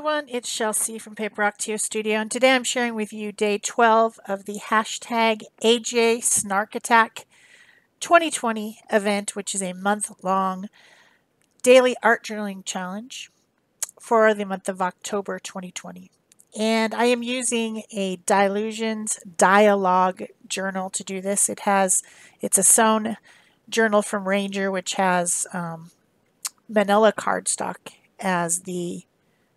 everyone, it's Shel C from Paper Ocotillo Studio, and today I'm sharing with you day 12 of the hashtag AJ Snark Attack 2020 event, which is a month-long daily art journaling challenge for the month of October 2020. And I am using a Dylusions Dyalog journal to do this. It has, it's a sewn journal from Ranger, which has um, manila cardstock as the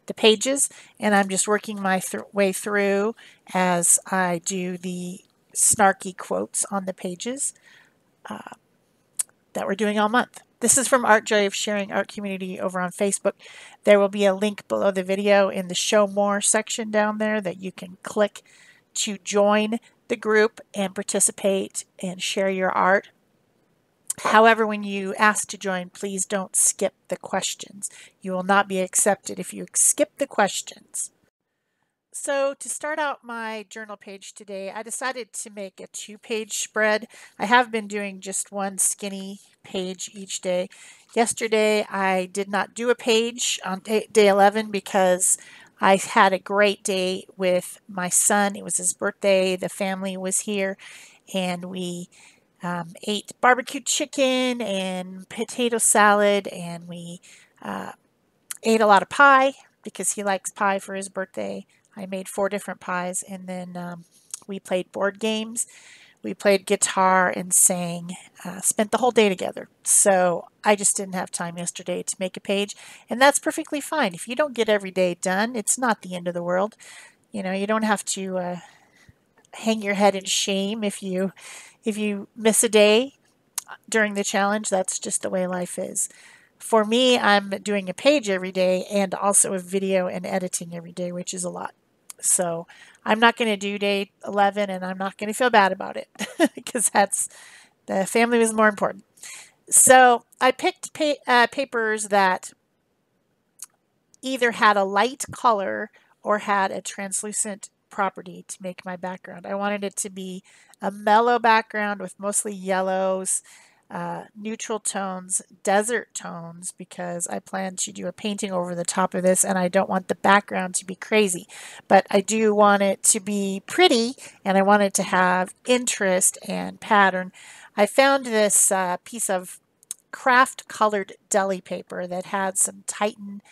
the pages and I'm just working my th way through as I do the snarky quotes on the pages uh, that we're doing all month. This is from Art Joy of Sharing Art Community over on Facebook. There will be a link below the video in the Show More section down there that you can click to join the group and participate and share your art. However, when you ask to join, please don't skip the questions. You will not be accepted if you skip the questions. So to start out my journal page today, I decided to make a two-page spread. I have been doing just one skinny page each day. Yesterday, I did not do a page on day 11 because I had a great day with my son. It was his birthday. The family was here and we um, ate barbecue chicken and potato salad, and we uh, ate a lot of pie because he likes pie for his birthday. I made four different pies, and then um, we played board games. We played guitar and sang, uh, spent the whole day together. So I just didn't have time yesterday to make a page, and that's perfectly fine. If you don't get every day done, it's not the end of the world. You know, you don't have to uh, hang your head in shame if you if you miss a day during the challenge, that's just the way life is. For me, I'm doing a page every day and also a video and editing every day, which is a lot. So I'm not going to do day 11 and I'm not going to feel bad about it because that's the family was more important. So I picked pa uh, papers that either had a light color or had a translucent property to make my background. I wanted it to be a mellow background with mostly yellows, uh, neutral tones, desert tones, because I plan to do a painting over the top of this and I don't want the background to be crazy. But I do want it to be pretty and I want it to have interest and pattern. I found this uh, piece of craft colored deli paper that had some Titan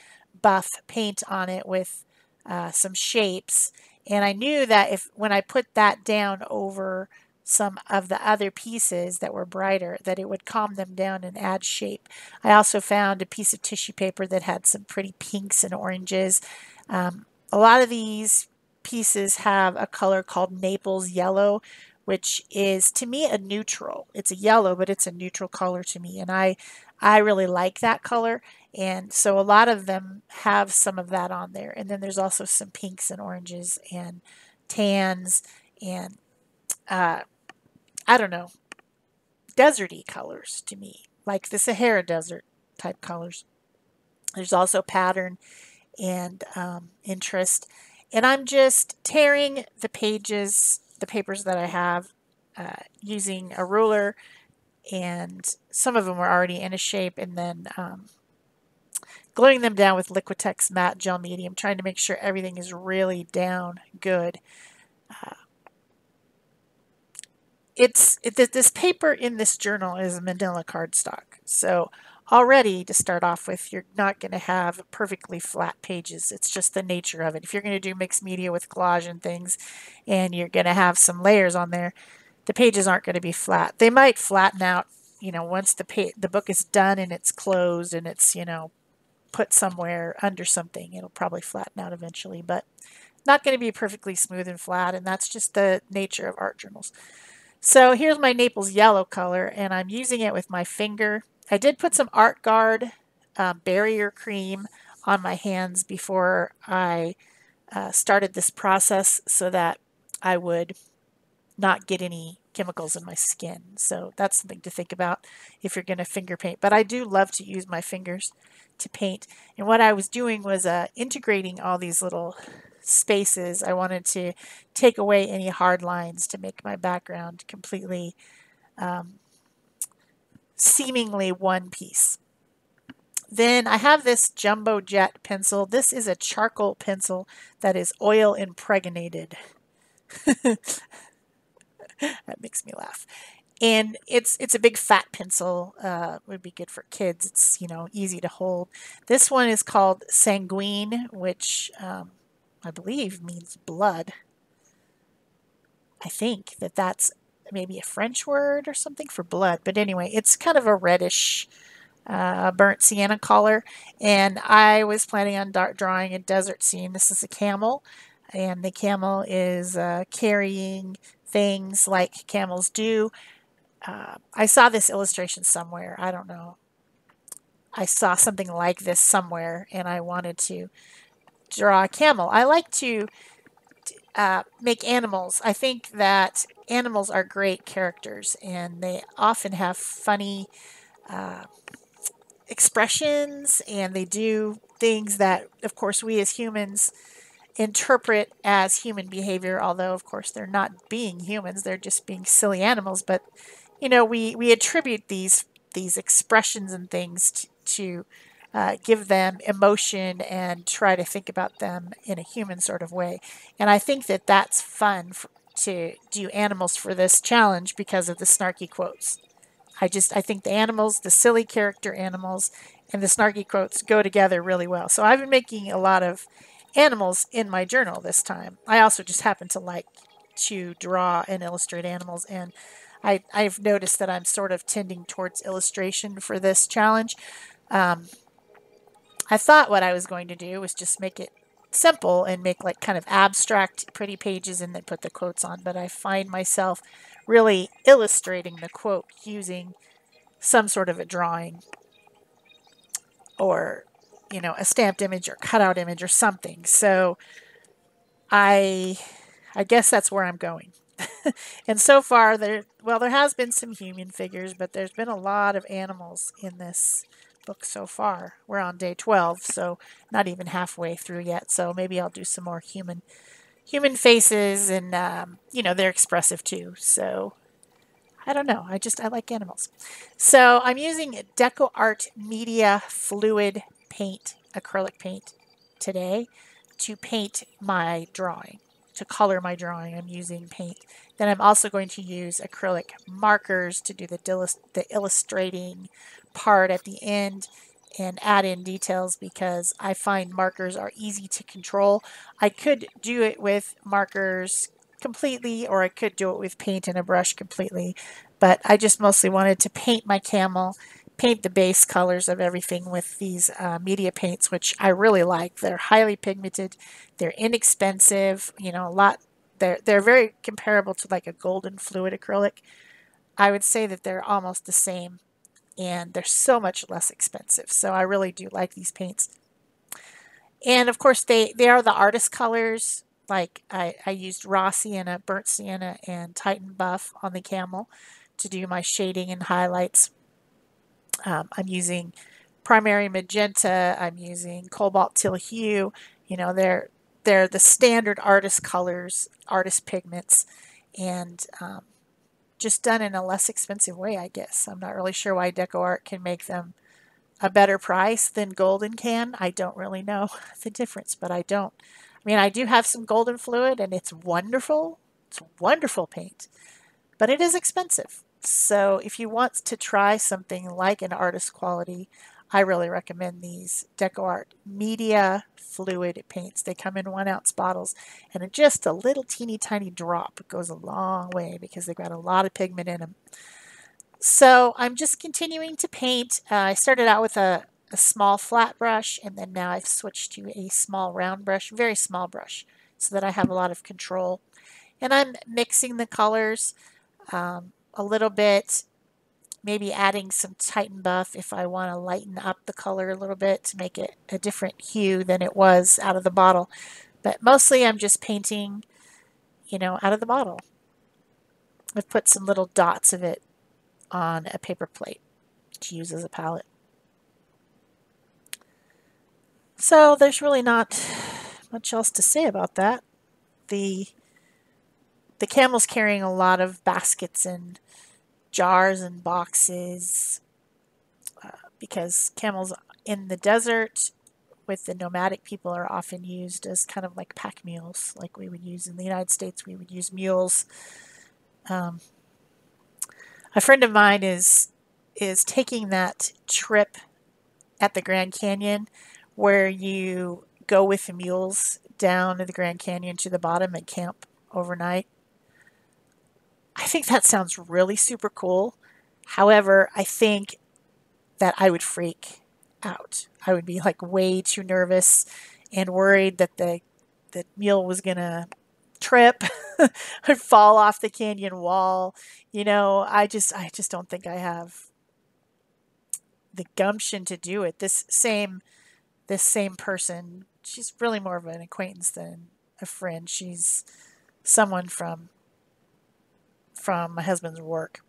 buff paint on it with uh, some shapes and I knew that if when I put that down over some of the other pieces that were brighter, that it would calm them down and add shape. I also found a piece of tissue paper that had some pretty pinks and oranges. Um, a lot of these pieces have a color called Naples yellow, which is to me a neutral. It's a yellow, but it's a neutral color to me. And I, I really like that color. And so a lot of them have some of that on there. And then there's also some pinks and oranges and tans and uh, I don't know, deserty colors to me, like the Sahara Desert type colors. There's also pattern and um, interest. And I'm just tearing the pages, the papers that I have, uh, using a ruler. And some of them were already in a shape. And then um, gluing them down with Liquitex matte gel medium, trying to make sure everything is really down good. Uh, it's it, this paper in this journal is manila cardstock. So already to start off with, you're not going to have perfectly flat pages. It's just the nature of it. If you're going to do mixed media with collage and things, and you're going to have some layers on there, the pages aren't going to be flat. They might flatten out, you know, once the pa the book is done and it's closed and it's, you know, put somewhere under something. It'll probably flatten out eventually, but not going to be perfectly smooth and flat, and that's just the nature of art journals. So here's my Naples yellow color, and I'm using it with my finger. I did put some Art Guard uh, barrier cream on my hands before I uh, started this process so that I would not get any chemicals in my skin. So that's something to think about if you're going to finger paint. But I do love to use my fingers to paint. And what I was doing was uh, integrating all these little spaces. I wanted to take away any hard lines to make my background completely um, seemingly one piece. Then I have this Jumbo Jet pencil. This is a charcoal pencil that is oil impregnated. that makes me laugh. And it's it's a big fat pencil. Uh, would be good for kids. It's you know easy to hold. This one is called Sanguine, which um, I believe means blood. I think that that's maybe a French word or something for blood. But anyway, it's kind of a reddish uh, burnt sienna color. And I was planning on drawing a desert scene. This is a camel. And the camel is uh, carrying things like camels do. Uh, I saw this illustration somewhere. I don't know. I saw something like this somewhere and I wanted to draw a camel. I like to uh, make animals. I think that animals are great characters and they often have funny uh, expressions and they do things that, of course, we as humans interpret as human behavior, although, of course, they're not being humans, they're just being silly animals. But, you know, we, we attribute these, these expressions and things to, to uh, give them emotion and try to think about them in a human sort of way. And I think that that's fun to do animals for this challenge because of the snarky quotes. I just, I think the animals, the silly character animals, and the snarky quotes go together really well. So I've been making a lot of animals in my journal this time. I also just happen to like to draw and illustrate animals, and I, I've noticed that I'm sort of tending towards illustration for this challenge. Um, I thought what I was going to do was just make it simple and make like kind of abstract pretty pages and then put the quotes on, but I find myself really illustrating the quote using some sort of a drawing or you know a stamped image or cutout image or something. So i i guess that's where i'm going. And so far there well there has been some human figures but there's been a lot of animals in this book so far. We're on day 12 so not even halfway through yet. So maybe i'll do some more human human faces and um, you know they're expressive too. So I don't know. I just I like animals. So I'm using DecoArt Media Fluid Paint acrylic paint today to paint my drawing to color my drawing I'm using paint then I'm also going to use acrylic markers to do the, the illustrating part at the end and add in details because I find markers are easy to control. I could do it with markers completely or I could do it with paint and a brush completely but I just mostly wanted to paint my camel paint the base colors of everything with these uh, media paints which I really like they're highly pigmented they're inexpensive you know a lot they're they're very comparable to like a golden fluid acrylic I would say that they're almost the same and they're so much less expensive. So I really do like these paints. And of course, they, they are the artist colors. Like I, I used raw sienna, burnt sienna, and Titan buff on the camel to do my shading and highlights. Um, I'm using primary magenta. I'm using cobalt teal hue. You know, they're they're the standard artist colors, artist pigments, and um, just done in a less expensive way, I guess. I'm not really sure why DecoArt can make them a better price than Golden can. I don't really know the difference, but I don't. I mean, I do have some Golden fluid and it's wonderful. It's wonderful paint, but it is expensive. So if you want to try something like an artist quality, I really recommend these DecoArt Media Fluid Paints. They come in one ounce bottles and just a little teeny tiny drop goes a long way because they've got a lot of pigment in them. So I'm just continuing to paint. Uh, I started out with a, a small flat brush and then now I've switched to a small round brush, very small brush, so that I have a lot of control. And I'm mixing the colors um, a little bit maybe adding some Titan Buff if I want to lighten up the color a little bit to make it a different hue than it was out of the bottle. But mostly I'm just painting, you know, out of the bottle. I've put some little dots of it on a paper plate to use as a palette. So there's really not much else to say about that. The the camel's carrying a lot of baskets and jars and boxes uh, because camels in the desert with the nomadic people are often used as kind of like pack mules, like we would use in the United States. We would use mules. Um, a friend of mine is is taking that trip at the Grand Canyon where you go with the mules down to the Grand Canyon to the bottom and camp overnight. I think that sounds really super cool. However, I think that I would freak out. I would be like way too nervous and worried that the the mule was gonna trip or fall off the canyon wall. You know, I just I just don't think I have the gumption to do it. This same this same person, she's really more of an acquaintance than a friend. She's someone from from my husband's work.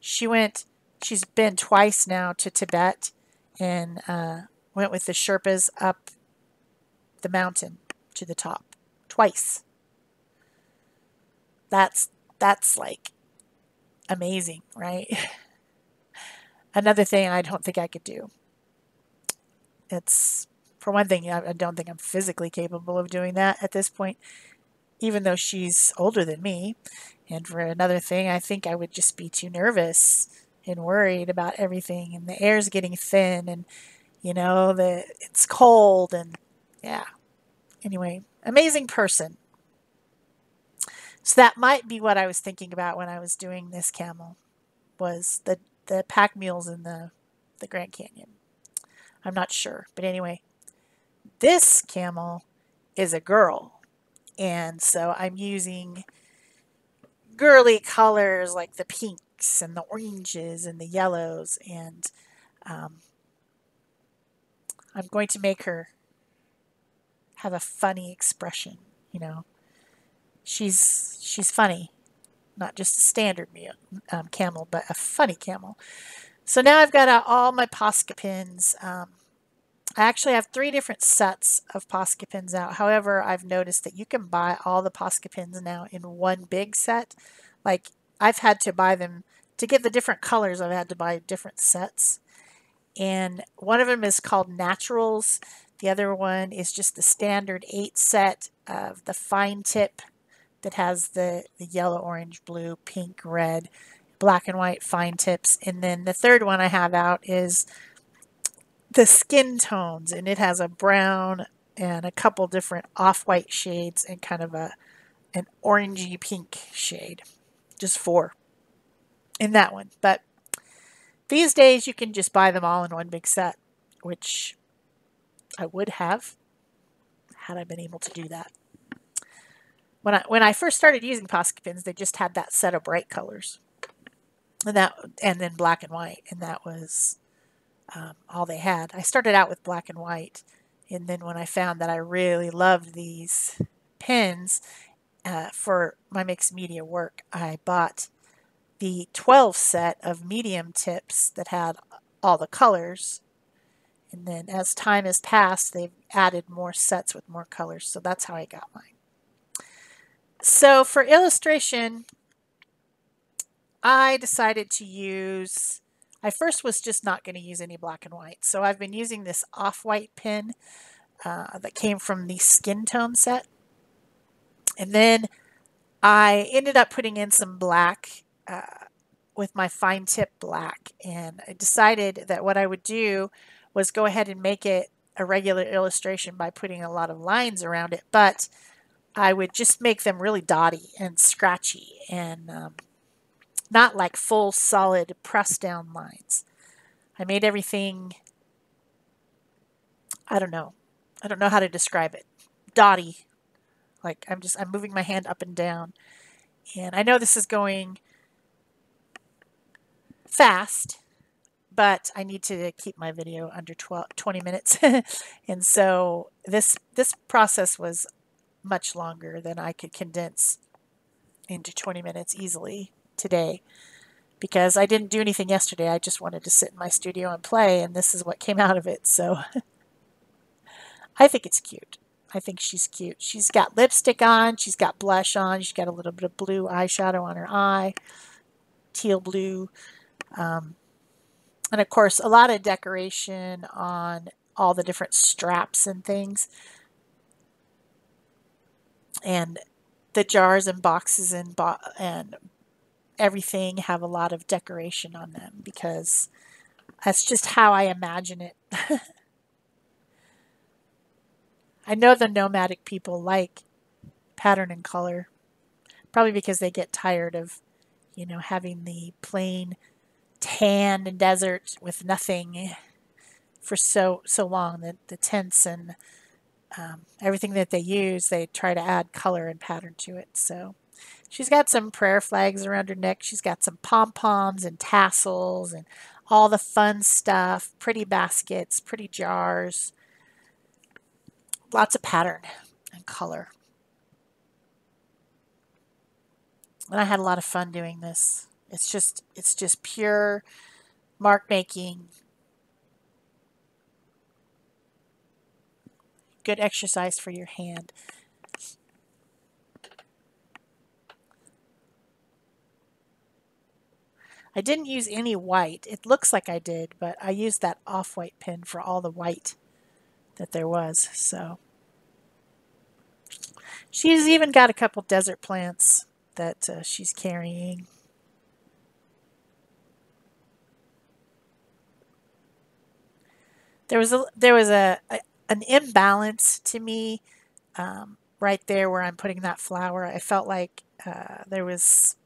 She went she's been twice now to Tibet and uh, went with the Sherpas up the mountain to the top twice. That's that's like amazing, right? Another thing I don't think I could do. It's for one thing, I don't think I'm physically capable of doing that at this point, even though she's older than me. And for another thing, I think I would just be too nervous and worried about everything and the air's getting thin and you know the it's cold and yeah. Anyway amazing person. So that might be what i was thinking about when i was doing this camel was the the pack mules in the the grand canyon. I'm not sure but anyway this camel is a girl and so i'm using girly colors like the pinks and the oranges and the yellows and um, I'm going to make her have a funny expression, you know. She's she's funny, not just a standard um, camel, but a funny camel. So now I've got uh, all my Posca pins. Um, I actually have three different sets of Posca pins out. However, I've noticed that you can buy all the Posca pins now in one big set. Like I've had to buy them to get the different colors. I've had to buy different sets. And one of them is called Naturals. The other one is just the standard eight set of the fine tip that has the, the yellow, orange, blue, pink, red, black and white fine tips. And then the third one I have out is the skin tones and it has a brown and a couple different off-white shades and kind of a an orangey pink shade. Just four in that one. But these days you can just buy them all in one big set, which I would have had I been able to do that. When I when I first started using Posca pins, they just had that set of bright colors, and that and then black and white, and that was um, all they had. I started out with black and white, and then when I found that I really loved these pens uh, for my mixed media work, I bought the 12 set of medium tips that had all the colors. And then as time has passed, they've added more sets with more colors. So that's how I got mine. So for illustration, I decided to use, I first was just not going to use any black and white. So I've been using this off-white pen uh, that came from the skin tone set. And then I ended up putting in some black uh, with my fine tip black and I decided that what I would do was go ahead and make it a regular illustration by putting a lot of lines around it but I would just make them really dotty and scratchy and um, not like full solid press down lines. I made everything I don't know. I don't know how to describe it. Dotty. Like I'm just I'm moving my hand up and down. And I know this is going fast, but I need to keep my video under 12, 20 minutes. and so this, this process was much longer than I could condense into 20 minutes easily today because I didn't do anything yesterday. I just wanted to sit in my studio and play, and this is what came out of it. So I think it's cute. I think she's cute. She's got lipstick on. She's got blush on. She's got a little bit of blue eyeshadow on her eye, teal blue um, And of course, a lot of decoration on all the different straps and things. And the jars and boxes and bo and everything have a lot of decoration on them because that's just how I imagine it. I know the nomadic people like pattern and color, probably because they get tired of, you know, having the plain tan desert with nothing for so so long. The, the tents and um, everything that they use, they try to add color and pattern to it. So she's got some prayer flags around her neck. She's got some pom-poms and tassels and all the fun stuff, pretty baskets, pretty jars, lots of pattern and color. And I had a lot of fun doing this. It's just it's just pure mark making. Good exercise for your hand. I didn't use any white. It looks like I did, but I used that off-white pen for all the white that there was. So she's even got a couple desert plants that uh, she's carrying. There was a there was a, a an imbalance to me um, right there where I'm putting that flower. I felt like uh, there was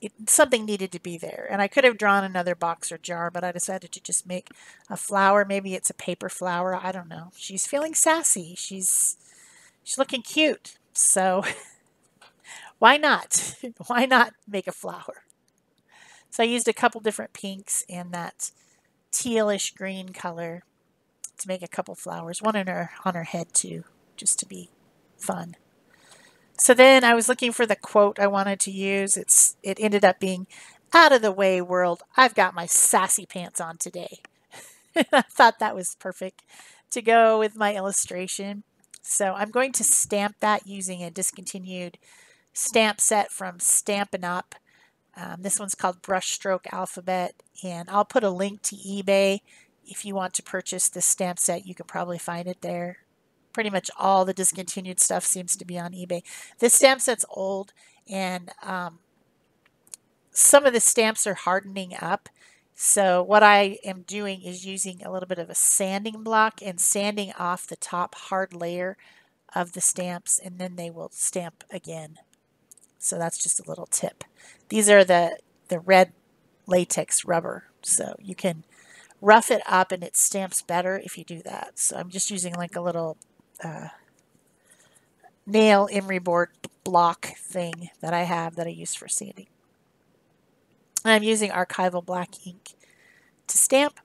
it, something needed to be there. And I could have drawn another box or jar, but I decided to just make a flower. Maybe it's a paper flower. I don't know. She's feeling sassy. She's she's looking cute. So why not? why not make a flower? So I used a couple different pinks and that tealish green color to make a couple flowers. One on her on her head too, just to be fun. So then I was looking for the quote I wanted to use. It's it ended up being out of the way world. I've got my sassy pants on today. I thought that was perfect to go with my illustration. So I'm going to stamp that using a discontinued stamp set from Stampin' Up. Um, this one's called Brushstroke Alphabet, and I'll put a link to eBay. If you want to purchase this stamp set, you can probably find it there pretty much all the discontinued stuff seems to be on eBay. This stamp set's old and um, some of the stamps are hardening up. So what I am doing is using a little bit of a sanding block and sanding off the top hard layer of the stamps and then they will stamp again. So that's just a little tip. These are the, the red latex rubber. So you can rough it up and it stamps better if you do that. So I'm just using like a little uh, nail emery board block thing that I have that I use for sanding. And I'm using archival black ink to stamp.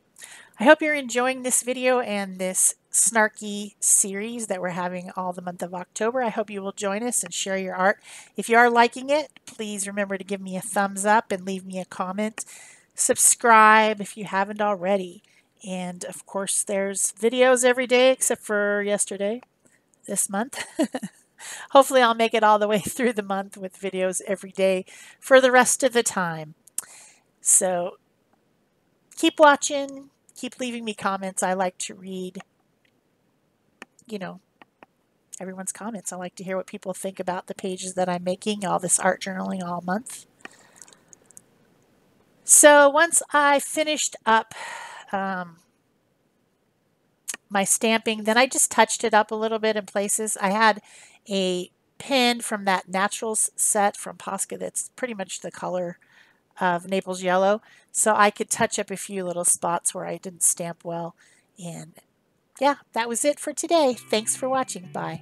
I hope you're enjoying this video and this snarky series that we're having all the month of October. I hope you will join us and share your art. If you are liking it, please remember to give me a thumbs up and leave me a comment. Subscribe if you haven't already. And of course, there's videos every day except for yesterday, this month. Hopefully, I'll make it all the way through the month with videos every day for the rest of the time. So keep watching, keep leaving me comments. I like to read, you know, everyone's comments. I like to hear what people think about the pages that I'm making, all this art journaling all month. So once I finished up um, my stamping. Then I just touched it up a little bit in places. I had a pen from that Naturals set from Posca that's pretty much the color of Naples Yellow. So I could touch up a few little spots where I didn't stamp well. And yeah, that was it for today. Thanks for watching. Bye.